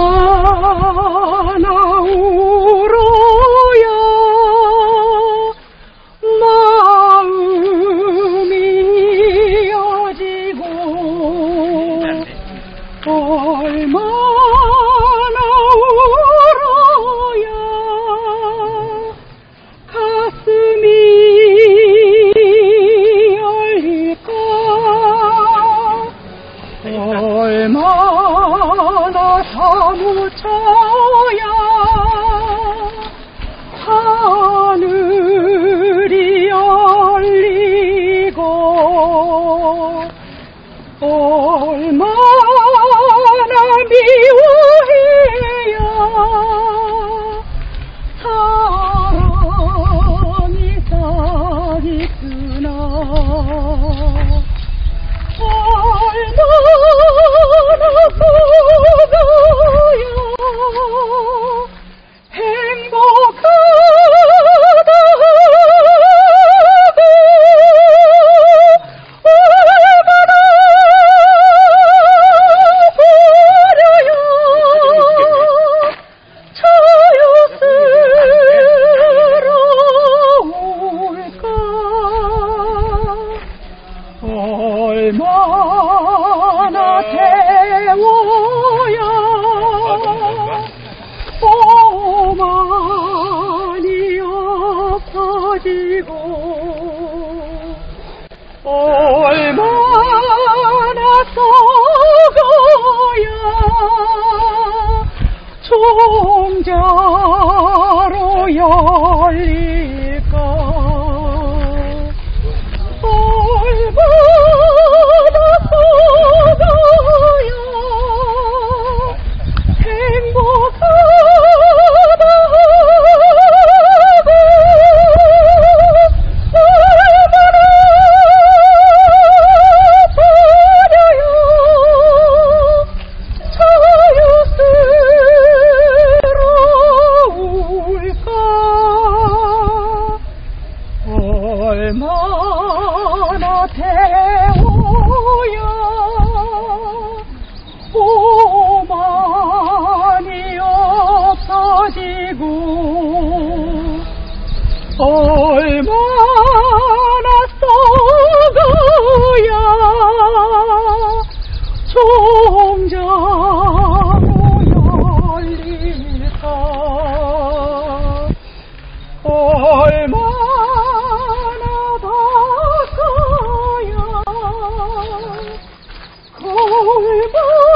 얼마나 울어야 마음이 여지고 얼마나 울어야 가슴이 열릴까? 얼마나 All mon ami, oh, yeah. 我的 태우여. 오만이 없어지고 얼마 Oh my